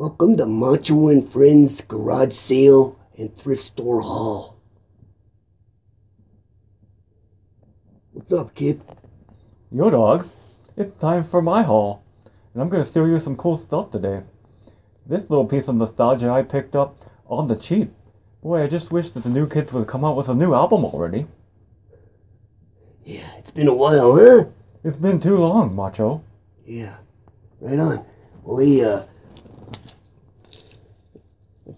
Welcome to Macho and Friends Garage Sale and Thrift Store Haul. What's up, Kip? Yo, dogs. It's time for my haul. And I'm gonna show you some cool stuff today. This little piece of nostalgia I picked up on the cheap. Boy, I just wish that the new kids would come out with a new album already. Yeah, it's been a while, huh? It's been too long, Macho. Yeah, right on. Well, he, uh,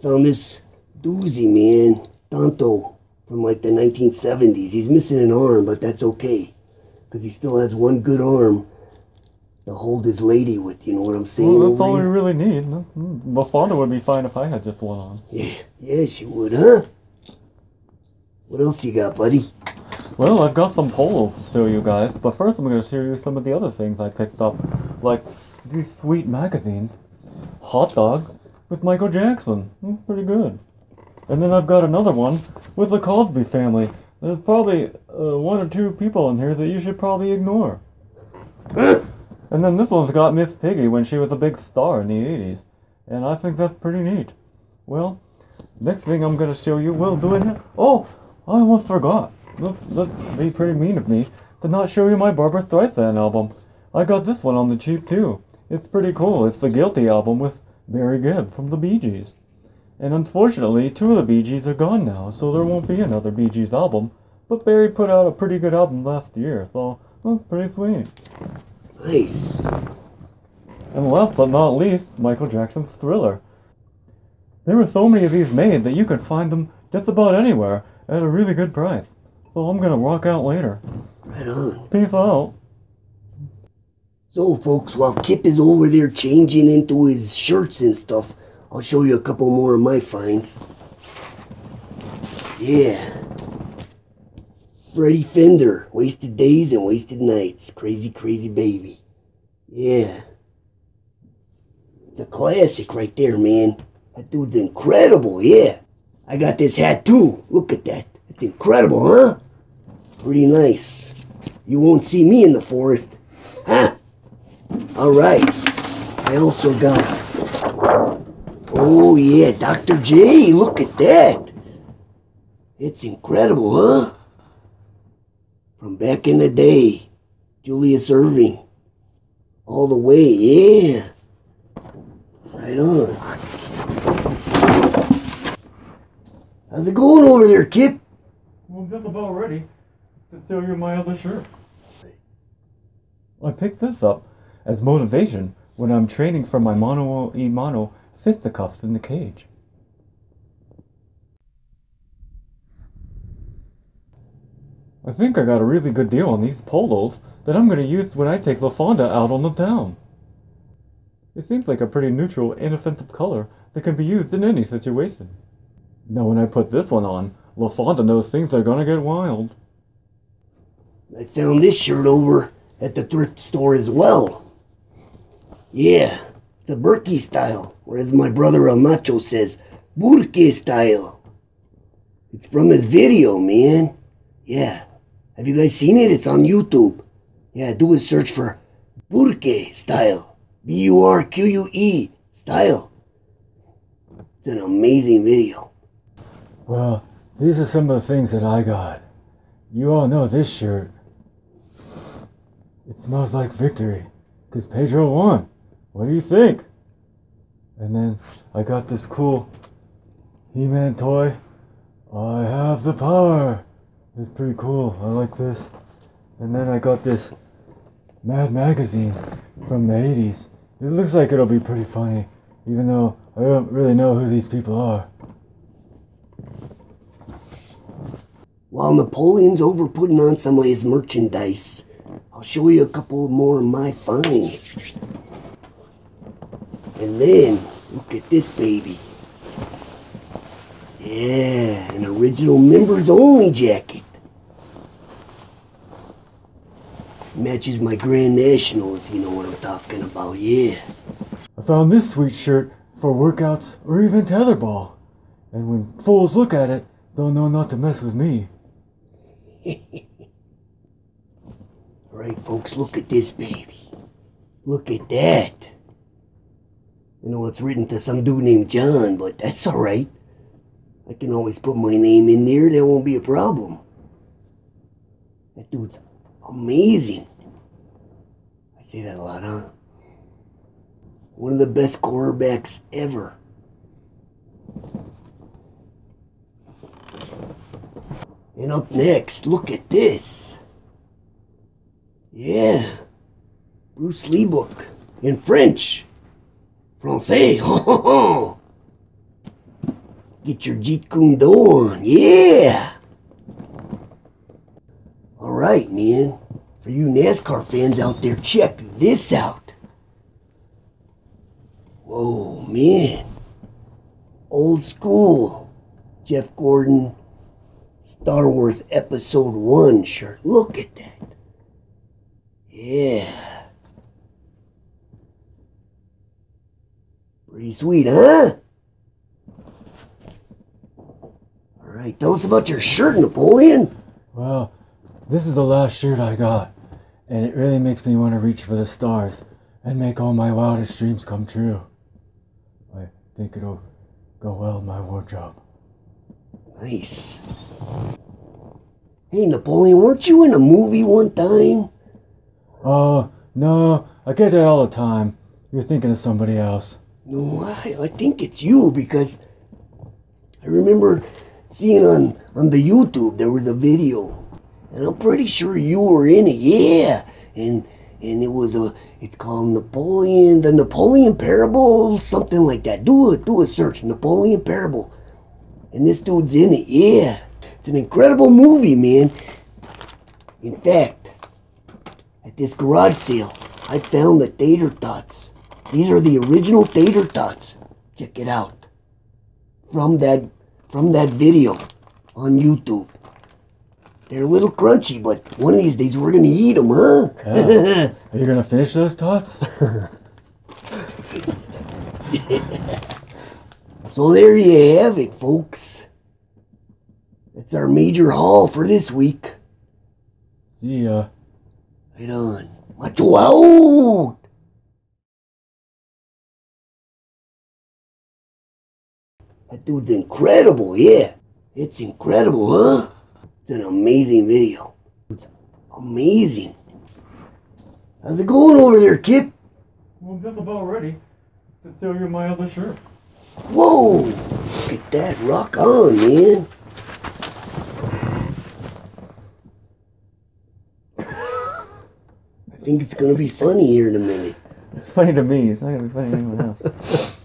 found this doozy, man. Tonto from like the 1970s. He's missing an arm, but that's okay. Because he still has one good arm to hold his lady with, you know what I'm saying? Well, that's all we really need. The Fonda would be fine if I had just one on. Yeah, yes, you would, huh? What else you got, buddy? Well, I've got some polos to show you guys, but first I'm gonna show you some of the other things I picked up, like these sweet magazines. Hot Dog with Michael Jackson. That's pretty good. And then I've got another one with the Cosby family. There's probably uh, one or two people in here that you should probably ignore. And then this one's got Miss Piggy when she was a big star in the 80s. And I think that's pretty neat. Well, next thing I'm gonna show you, will do it. Oh, I almost forgot. That'd be pretty mean of me to not show you my Barbra Streisand album. I got this one on the cheap too. It's pretty cool. It's the Guilty album with Barry Gibb, from the Bee Gees. And unfortunately, two of the Bee Gees are gone now, so there won't be another Bee Gees album. But Barry put out a pretty good album last year, so that's pretty sweet. Nice. And last but not least, Michael Jackson's Thriller. There were so many of these made that you could find them just about anywhere at a really good price. So I'm gonna walk out later. Right on. Peace out. So, folks, while Kip is over there changing into his shirts and stuff, I'll show you a couple more of my finds. Yeah. Freddie Fender, Wasted Days and Wasted Nights. Crazy, crazy baby. Yeah. It's a classic right there, man. That dude's incredible, yeah. I got this hat too. Look at that. It's incredible, huh? Pretty nice. You won't see me in the forest. Huh? Alright. I also got. Oh, yeah, Dr. J. Look at that. It's incredible, huh? From back in the day. Julius Erving. All the way, yeah. Right on. How's it going over there, Kip? Well, I'm just about ready to show you my other shirt. I picked this up as motivation when I'm training for my mono e mono fisticuffs in the cage. I think I got a really good deal on these polos that I'm going to use when I take LaFonda out on the town. It seems like a pretty neutral, inoffensive color that can be used in any situation. Now when I put this one on, LaFonda knows things are gonna get wild. I found this shirt over at the thrift store as well. Yeah, it's a Berkey style, or as my brother El Nacho says, Burque style. It's from his video, man. Yeah. Have you guys seen it? It's on YouTube. Yeah, do a search for Burque style. B U R Q U E style. It's an amazing video. Well, these are some of the things that I got. You all know this shirt. It smells like victory, because Pedro won. What do you think? And then I got this cool He-Man toy. I have the power. It's pretty cool. I like this. And then I got this Mad Magazine from the 80s. It looks like it'll be pretty funny, even though I don't really know who these people are. While Napoleon's over putting on some of his merchandise, I'll show you a couple more of my finds. And then, look at this baby. Yeah, an original members only jacket. Matches my Grand National, if you know what I'm talking about, yeah. I found this sweet shirt for workouts or even tetherball. And when fools look at it, they'll know not to mess with me. Alright, folks, look at this baby. Look at that. I know it's written to some dude named John, but that's alright. I can always put my name in there, that won't be a problem. That dude's amazing. I say that a lot, huh? One of the best quarterbacks ever. And up next, look at this. Yeah. Bruce Lee book in French. Francais. Get your Jeet Kune Do on. Yeah. All right, man. For you NASCAR fans out there, check this out. Whoa, man. Old school. Jeff Gordon, Star Wars Episode 1 shirt. Look at that. Yeah. Pretty sweet, huh? Alright, tell us about your shirt, Napoleon. Well, this is the last shirt I got, and it really makes me want to reach for the stars and make all my wildest dreams come true. I think it'll go well in my wardrobe. Nice. Hey, Napoleon, weren't you in a movie one time? Oh, no, I get that all the time. You're thinking of somebody else. No, I, I think it's you because I remember seeing on, on the YouTube there was a video. And I'm pretty sure you were in it, yeah. And and it was a it's called Napoleon the Napoleon Parable, something like that. Do a do a search, Napoleon Parable. And this dude's in it, yeah. It's an incredible movie, man. In fact, at this garage sale, I found the tater tots. These are the original tater tots. Check it out. From that from that video on YouTube. They're a little crunchy, but one of these days we're gonna eat them, huh? Yeah. Are you gonna finish those tots? so there you have it, folks. That's our major haul for this week. See ya. Right on. Macho out! That dude's incredible, yeah. It's incredible, huh? It's an amazing video. It's amazing. How's it going over there, Kip? Well, just about ready to sell you my other shirt. Whoa! Look at that. Rock on, man. I think it's gonna be funny here in a minute. It's funny to me. It's not gonna be funny to anyone else.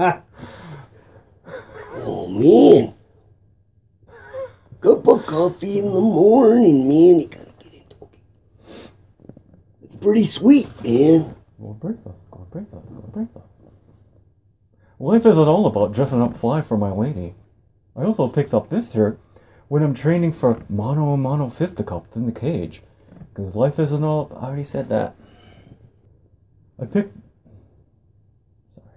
Oh man. Cup of coffee in the morning, man. You gotta get it. Okay. It's pretty sweet, man. Us. Us. Us. Life isn't all about dressing up fly for my lady. I also picked up this shirt when I'm training for mono and mono fisticuffs in the cage. Because life isn't all. I already said that. I picked. Sorry.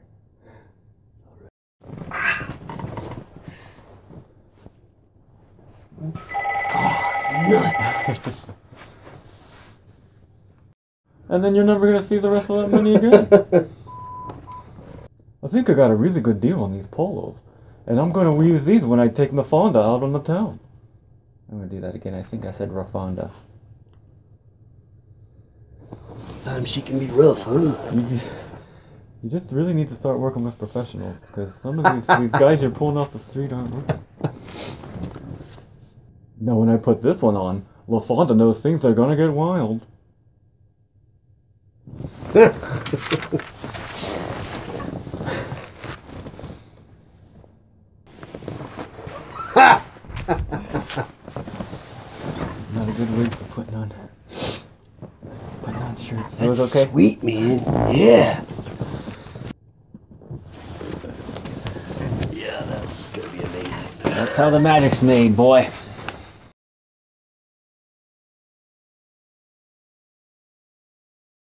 Nuts. And then you're never gonna see the rest of that money again. I think I got a really good deal on these polos. And I'm gonna use these when I take the Fonda out on the town. I'm gonna do that again. I think I said Rafonda. Sometimes she can be rough, huh? You, you just really need to start working with professionals because some of these, these guys you're pulling off the street aren't working. Now, when I put this one on, LaFonda knows things are gonna get wild. Not a good wig for putting on putting on shirts. So That's it's okay. sweet, man. Yeah. Yeah, that's gonna be amazing. That's how the magic's made, boy.